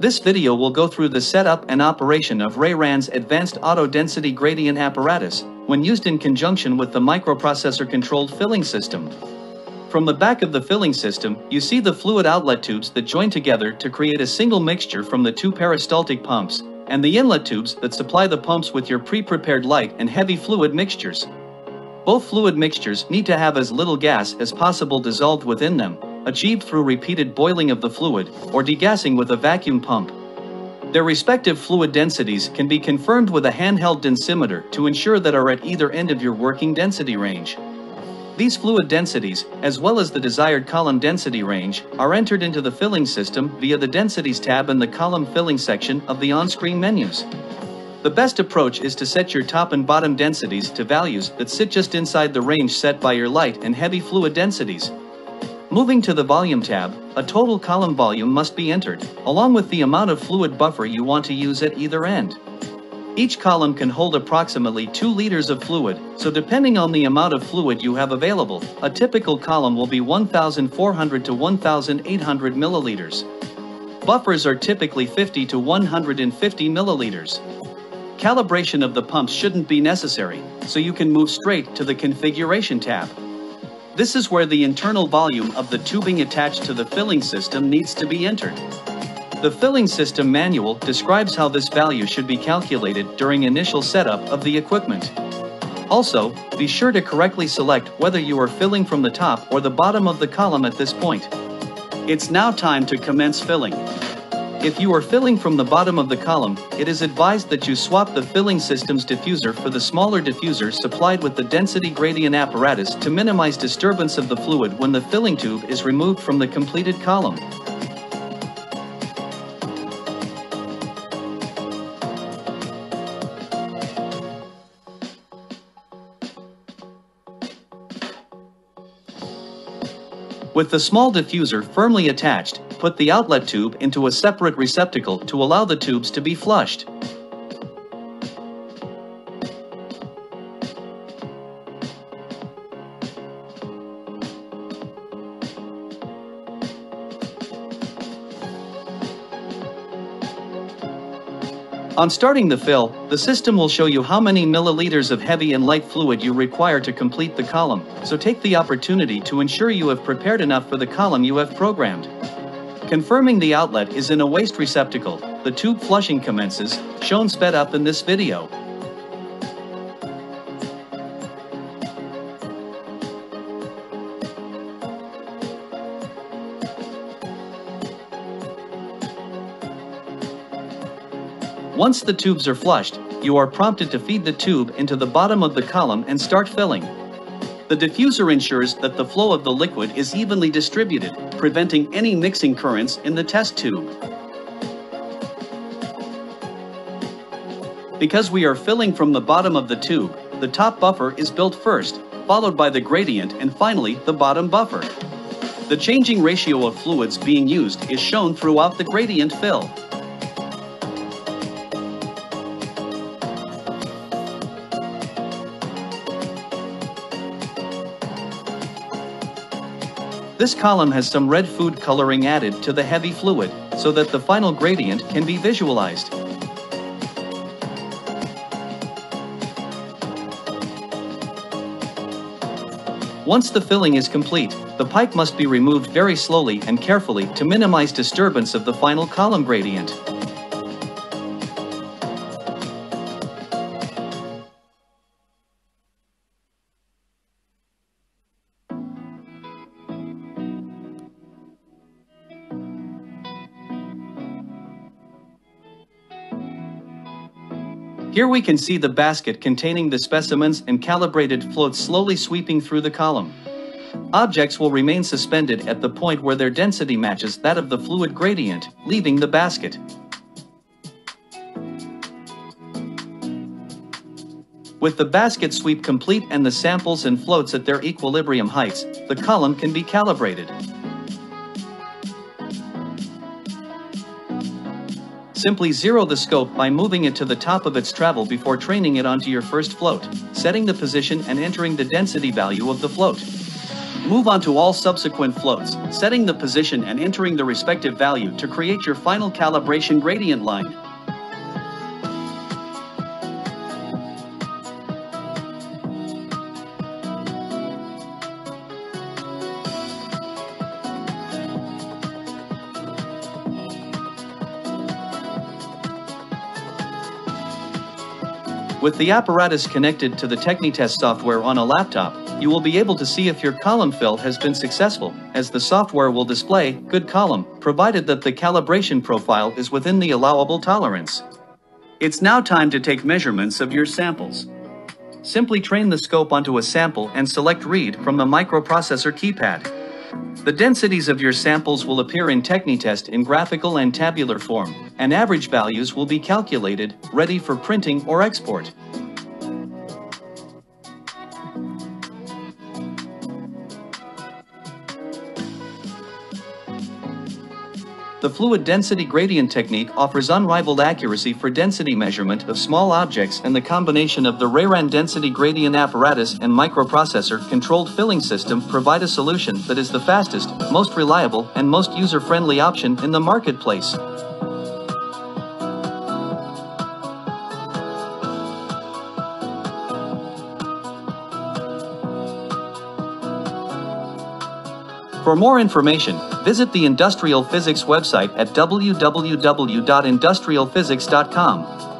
This video will go through the setup and operation of Ray-Ran's advanced auto density gradient apparatus when used in conjunction with the microprocessor controlled filling system. From the back of the filling system, you see the fluid outlet tubes that join together to create a single mixture from the two peristaltic pumps, and the inlet tubes that supply the pumps with your pre-prepared light and heavy fluid mixtures. Both fluid mixtures need to have as little gas as possible dissolved within them, achieved through repeated boiling of the fluid or degassing with a vacuum pump. Their respective fluid densities can be confirmed with a handheld densimeter to ensure that are at either end of your working density range. These fluid densities, as well as the desired column density range, are entered into the filling system via the Densities tab in the column filling section of the on-screen menus. The best approach is to set your top and bottom densities to values that sit just inside the range set by your light and heavy fluid densities. Moving to the Volume tab, a total column volume must be entered, along with the amount of fluid buffer you want to use at either end. Each column can hold approximately 2 liters of fluid, so depending on the amount of fluid you have available, a typical column will be 1,400 to 1,800 milliliters. Buffers are typically 50 to 150 milliliters. Calibration of the pumps shouldn't be necessary, so you can move straight to the Configuration tab. This is where the internal volume of the tubing attached to the filling system needs to be entered. The filling system manual describes how this value should be calculated during initial setup of the equipment. Also, be sure to correctly select whether you are filling from the top or the bottom of the column at this point. It's now time to commence filling. If you are filling from the bottom of the column, it is advised that you swap the filling system's diffuser for the smaller diffuser supplied with the density gradient apparatus to minimize disturbance of the fluid when the filling tube is removed from the completed column. With the small diffuser firmly attached, put the outlet tube into a separate receptacle to allow the tubes to be flushed. On starting the fill, the system will show you how many milliliters of heavy and light fluid you require to complete the column, so take the opportunity to ensure you have prepared enough for the column you have programmed. Confirming the outlet is in a waste receptacle, the tube flushing commences, shown sped up in this video. Once the tubes are flushed, you are prompted to feed the tube into the bottom of the column and start filling. The diffuser ensures that the flow of the liquid is evenly distributed, preventing any mixing currents in the test tube. Because we are filling from the bottom of the tube, the top buffer is built first, followed by the gradient and finally the bottom buffer. The changing ratio of fluids being used is shown throughout the gradient fill. This column has some red food coloring added to the heavy fluid, so that the final gradient can be visualized. Once the filling is complete, the pipe must be removed very slowly and carefully to minimize disturbance of the final column gradient. Here we can see the basket containing the specimens and calibrated floats slowly sweeping through the column. Objects will remain suspended at the point where their density matches that of the fluid gradient, leaving the basket. With the basket sweep complete and the samples and floats at their equilibrium heights, the column can be calibrated. Simply zero the scope by moving it to the top of its travel before training it onto your first float, setting the position and entering the density value of the float. Move on to all subsequent floats, setting the position and entering the respective value to create your final calibration gradient line. With the apparatus connected to the Technitest software on a laptop, you will be able to see if your column fill has been successful, as the software will display good column, provided that the calibration profile is within the allowable tolerance. It's now time to take measurements of your samples. Simply train the scope onto a sample and select Read from the microprocessor keypad. The densities of your samples will appear in Technitest in graphical and tabular form, and average values will be calculated, ready for printing or export. The fluid density gradient technique offers unrivaled accuracy for density measurement of small objects and the combination of the Ray-Ran density gradient apparatus and microprocessor controlled filling system provide a solution that is the fastest, most reliable, and most user-friendly option in the marketplace. For more information, visit the Industrial Physics website at www.industrialphysics.com.